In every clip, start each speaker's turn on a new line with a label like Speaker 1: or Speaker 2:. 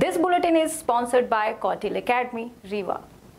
Speaker 1: This bulletin is sponsored by Kautil Academy, Riva.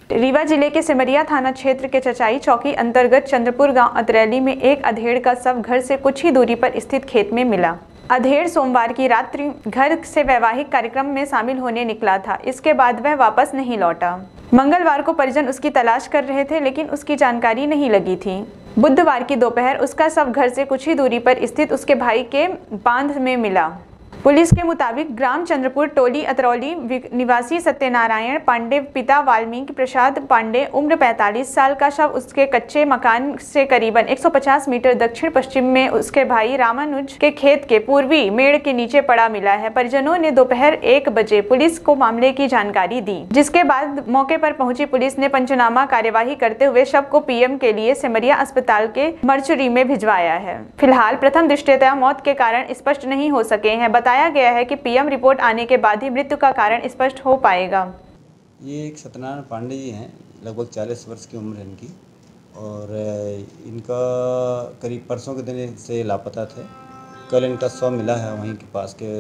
Speaker 2: Rewa ज़िले के सिमरिया थाना क्षेत्र के चचाई चौकी अंतर्गत चंद्रपुर गाँव अतरैली में एक अधेड़ का शव घर से कुछ ही दूरी पर स्थित खेत में मिला। अधेड़ सोमवार की रात्रि घर से वैवाहिक कार्यक्रम में शामिल होने निकला था। इसके बाद वह वापस नहीं लौटा। मंगलवार को परिजन उसकी तलाश कर रहे थे लेकिन उसकी जानकारी नहीं लगी थी। बुधवार की दोपहर उसका शव घर से कुछ ही दूरी पर स्थित उसके भाई के बाँध में मिला। पुलिस के मुताबिक ग्राम चंद्रपुर टोली, अतरौली निवासी सत्यनारायण पांडे, पिता वाल्मीकि प्रसाद पांडे, उम्र 45 साल का शव उसके कच्चे मकान से करीबन 150 मीटर दक्षिण पश्चिम में उसके भाई रामानुज के खेत के पूर्वी मेड़ के नीचे पड़ा मिला है। परिजनों ने दोपहर एक बजे पुलिस को मामले की जानकारी दी, जिसके बाद मौके पर पहुँची पुलिस ने पंचनामा कार्यवाही करते हुए शव को पीएम के लिए सिमरिया अस्पताल के मर्चुरी में भिजवाया है। फ़िलहाल प्रथम दृष्टया मौत के कारण स्पष्ट नहीं हो सके हैं बताया गया है कि पीएम रिपोर्ट आने के बाद ही मृत्यु का कारण स्पष्ट हो पाएगा।
Speaker 3: ये एक सत्यनारायण पांडे जी हैं लगभग चालीस वर्ष की उम्र है इनकी। और इनका करीब परसों के दिन से लापता थे। कल इनका स्व मिला है वहीं के पास के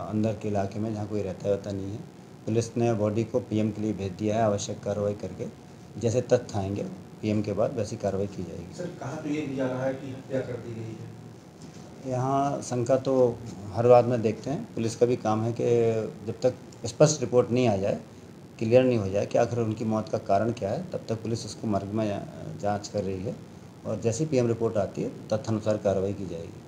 Speaker 3: अंदर के इलाके में जहाँ कोई रहता रहता नहीं है। पुलिस ने बॉडी को पीएम के लिए भेज दिया है आवश्यक कार्रवाई करके। जैसे तथ्य आएँगे पीएम के बाद वैसी कार्रवाई की जाएगी।
Speaker 4: सर कहा तो ये जा रहा है कि हत्या कर दी गई है?
Speaker 3: यहाँ शंका तो हर बात में देखते हैं। पुलिस का भी काम है कि जब तक स्पष्ट रिपोर्ट नहीं आ जाए, क्लियर नहीं हो जाए कि आखिर उनकी मौत का कारण क्या है, तब तक पुलिस उसको मार्ग में जाँच कर रही है। और जैसी पीएम रिपोर्ट आती है तथ्यानुसार कार्रवाई की जाएगी।